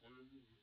Amen